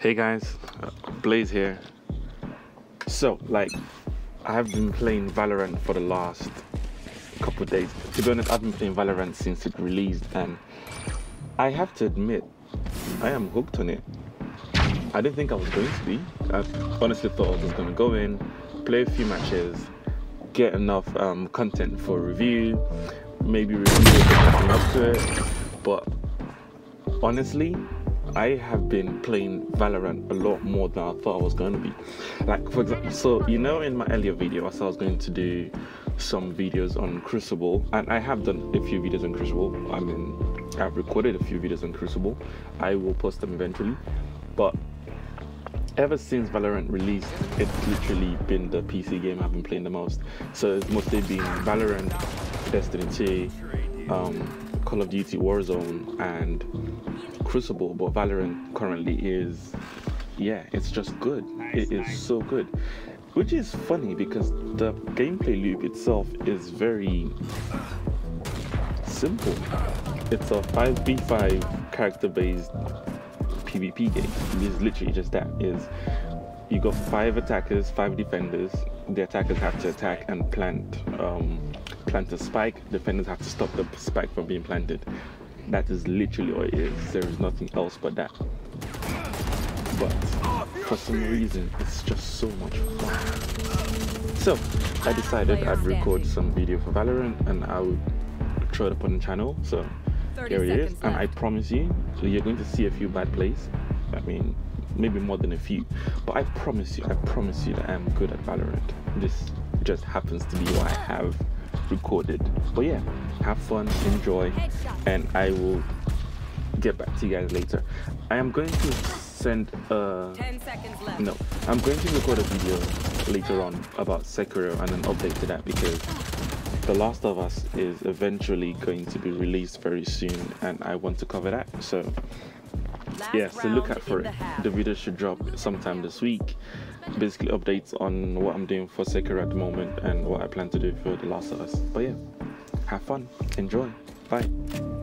Hey guys, Blaze here. So, like, I have been playing Valorant for the last couple days. To be honest, I've been playing Valorant since it released, and I have to admit, I am hooked on it. I didn't think I was going to be. I honestly thought I was going to go in, play a few matches, get enough um, content for review, maybe review up to it. But honestly, I have been playing Valorant a lot more than I thought I was going to be. Like, for example, so you know, in my earlier video, I said I was going to do some videos on Crucible, and I have done a few videos on Crucible. I mean, I've recorded a few videos on Crucible. I will post them eventually, but ever since Valorant released, it's literally been the PC game I've been playing the most. So it's mostly been Valorant, Destiny 2, um, Call of Duty Warzone, and Crucible. But Valorant currently is, yeah, it's just good. It is so good. Which is funny because the gameplay loop itself is very simple. It's a 5v5 character based PvP game. It's literally just that. Is you got five attackers, five defenders. The attackers have to attack and plant um, plant a spike. Defenders have to stop the spike from being planted. That is literally all it is. There is nothing else but that. But for some reason, it's just so much fun. So I decided I'd record some video for Valorant and I would throw it up on the channel. So here it is, and I promise you, so you're going to see a few bad plays. I mean, maybe more than a few, but I promise you, I promise you that I'm good at Valorant. This just happens to be what I have recorded. But yeah, have fun, enjoy, and I will get back to you guys later. I am going to send uh, a. No, I'm going to record a video later on about Sekiro and an update to that because the Last of Us is eventually going to be released very soon, and I want to cover that. So, yeah, so look out for it. The video should drop sometime this week. Basically, updates on what I'm doing for Sekiro at the moment and what I plan to do for The Last of Us. But yeah, have fun, enjoy, bye.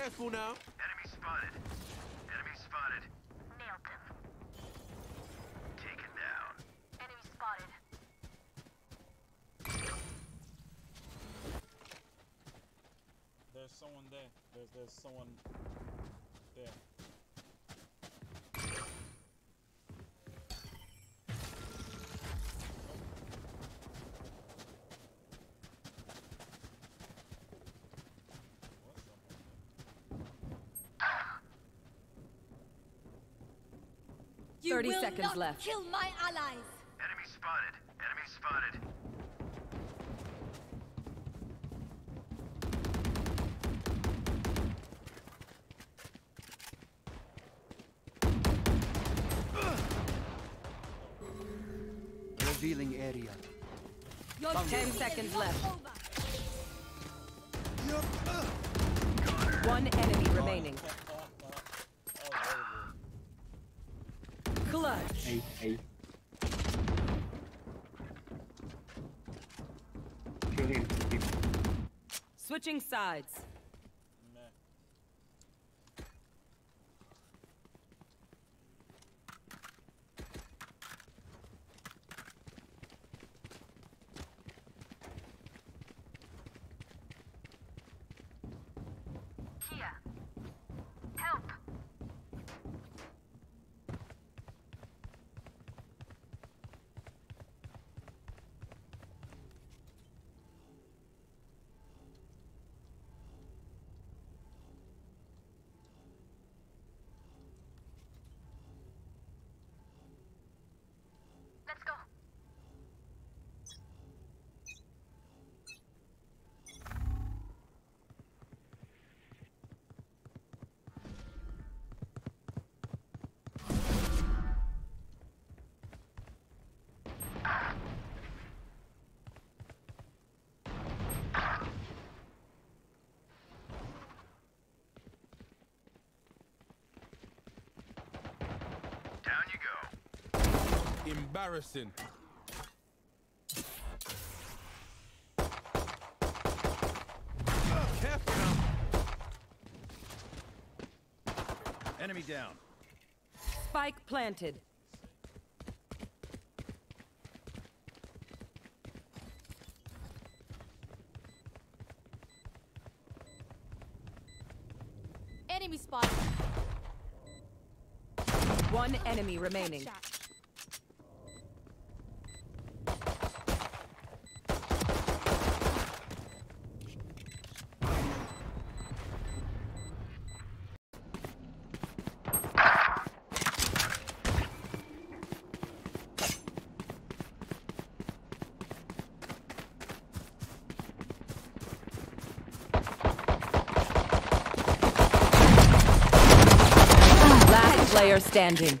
Careful now. Enemy spotted. Enemy spotted. Nailed him. Taken down. Enemy spotted. There's someone there. There's there's someone there. What's someone You 30 will seconds not left. Kill my allies. Enemy spotted. Enemy spotted. Revealing area. Your 10 seconds left. over. Uh, One enemy remaining. That was horrible. Clutch. Hey, hey. Kill him. Switching sides. Down you go. Embarrassing. Enemy down. Spike planted. Enemy remaining. Player standing.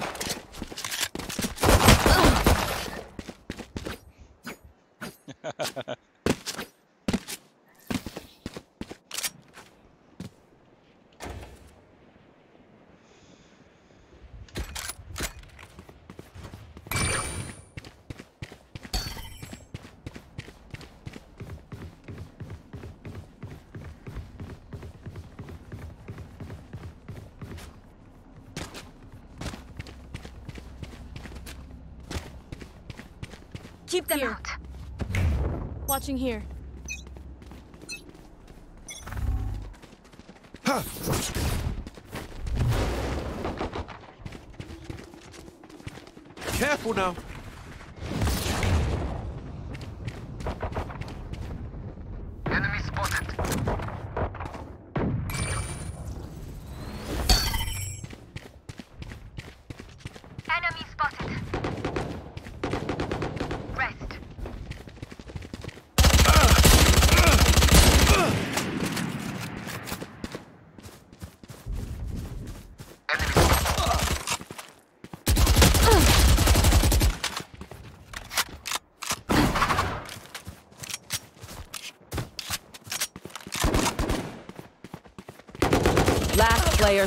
Keep them out. Watching here. Careful now.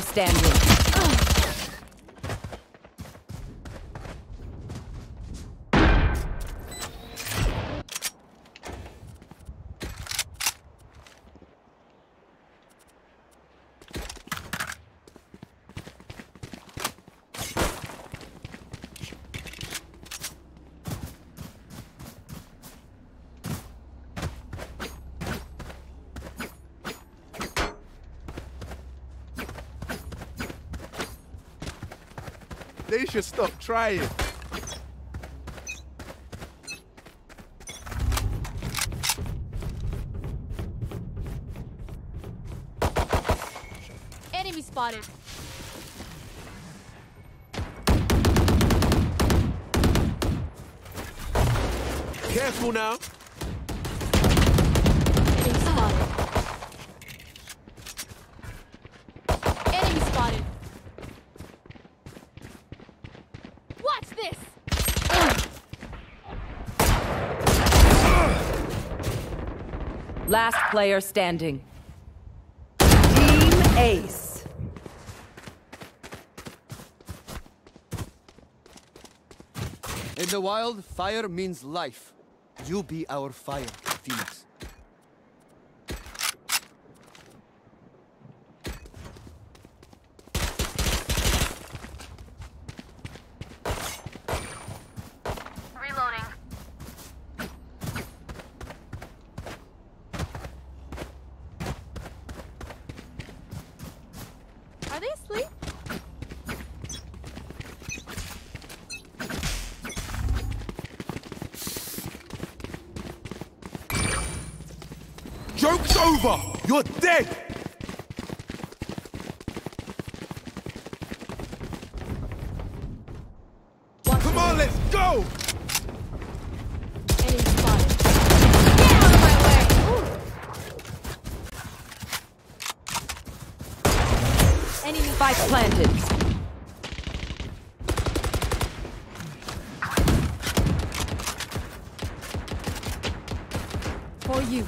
Standing. They should stop trying. Enemy spotted. Careful now. Enemy spotted. Enemy spotted. Watch this. Last player standing. Team Ace. In the wild, fire means life. You be our fire, Phoenix. Reloading. Are they asleep? Joke's over. You're dead. Watch Come on, let's go. Enemy spotted. Get out of my way. Ooh. Enemy Spike planted. for you.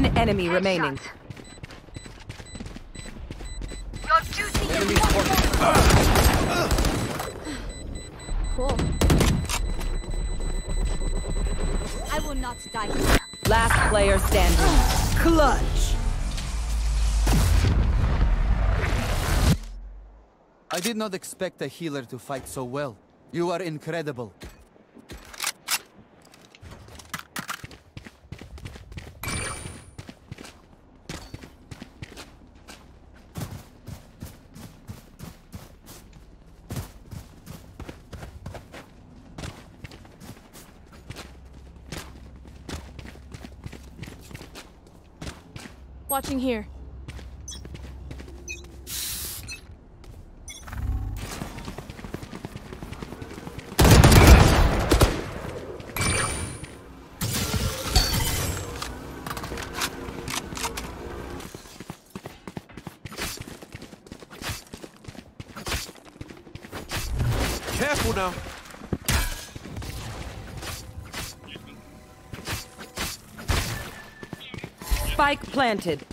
One enemy remaining. Your duty is Enemy not spotted. Cool. I will not die here. Last player standing. Clutch. I did not expect a healer to fight so well. You are incredible. Watching here. Careful now. Spike planted.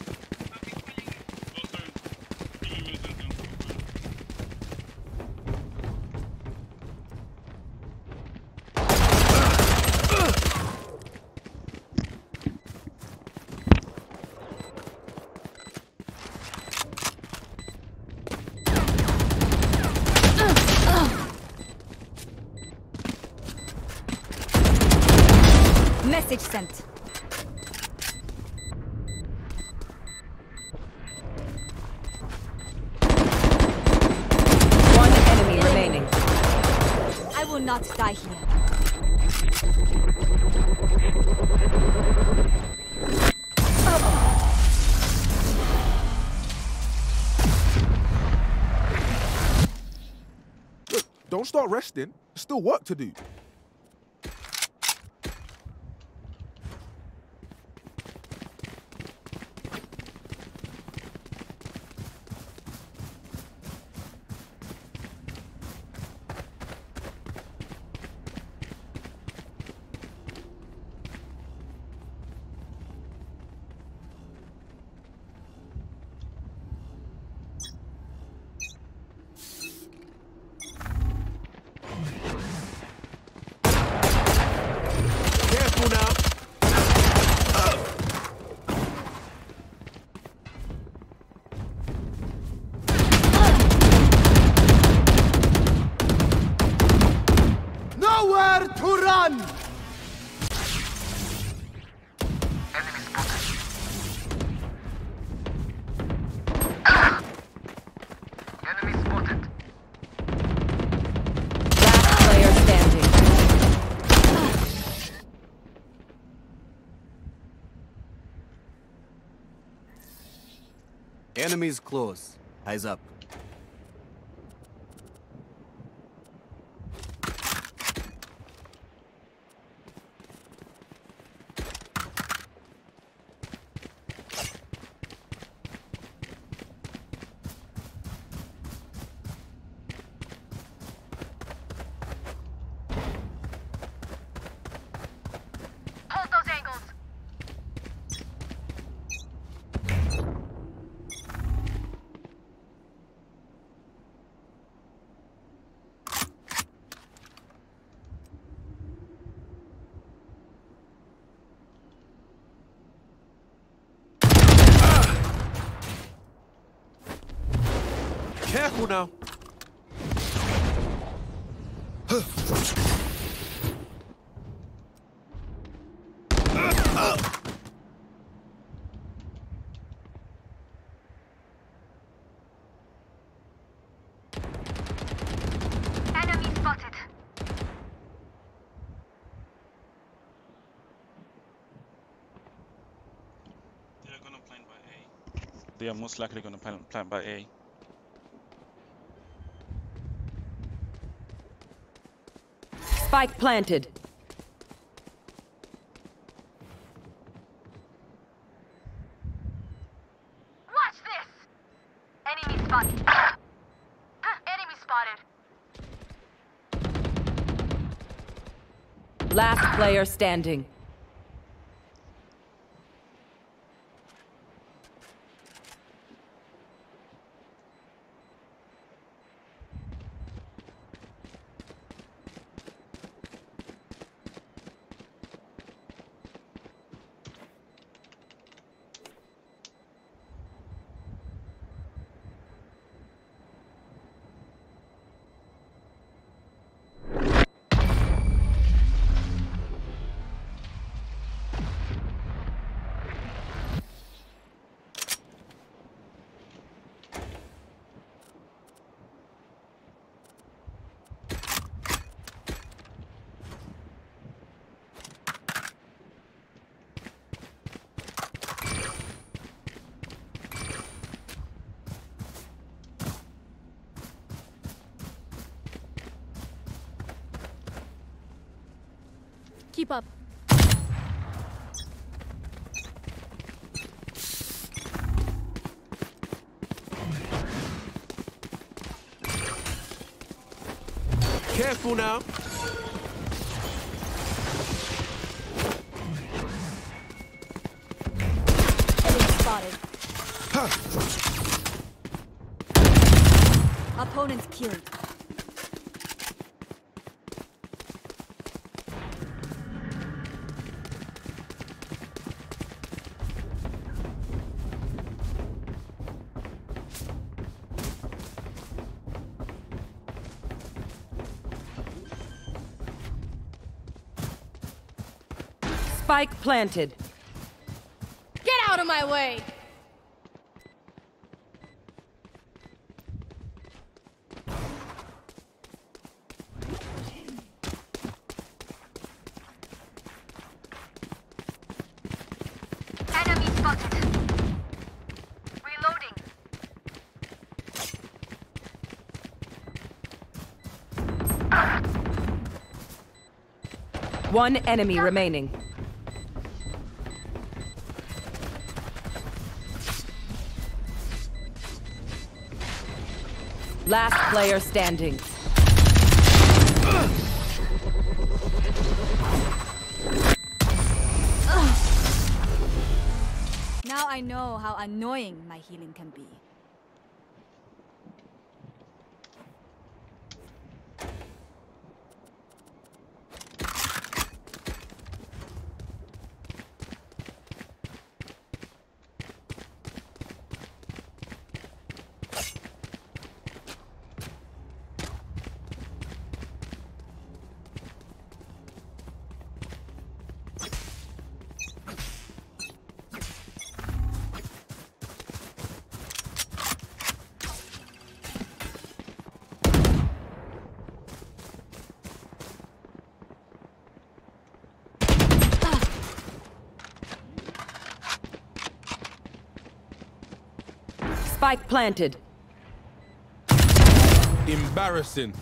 Will not die here. Don't start resting. There's still work to do. Enemies close. Eyes up. Careful now. They're gonna plant by A. They are most likely gonna plant, plant by A. Spike planted. Watch this. Enemy spotted. Enemy spotted. Last player standing. Keep up. Careful now. Enemy spotted. Huh. Opponents killed. Planted. Get out of my way! Enemy spotted. Reloading. One enemy remaining. Last player standing. Now I know how annoying my healing can be. Spike planted. Embarrassing.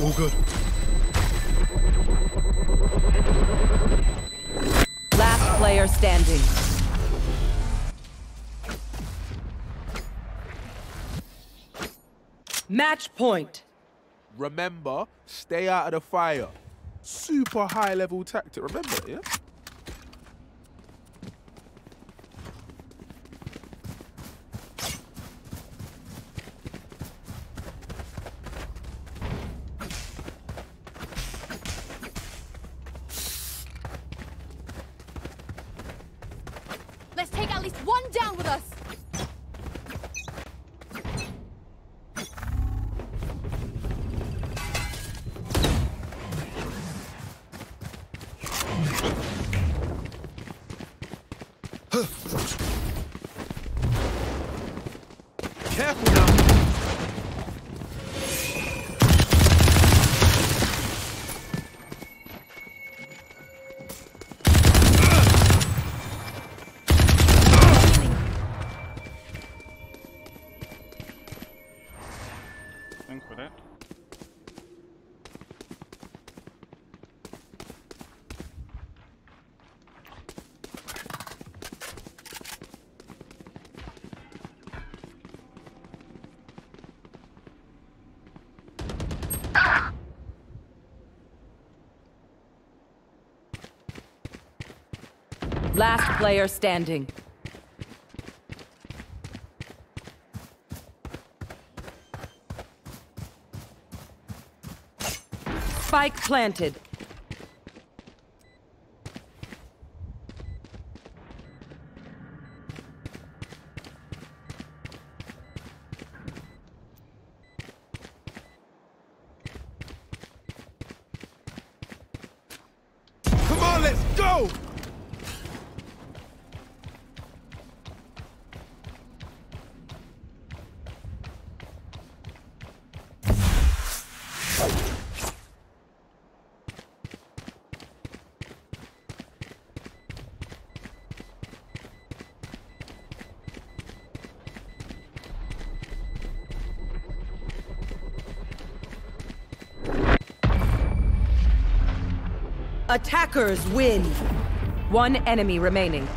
All good. Last player standing. Match point. Remember, stay out of the fire. Super high level tactic. Remember yeah? Last player standing. Spike planted. Come on, let's go! Attackers win. One enemy remaining.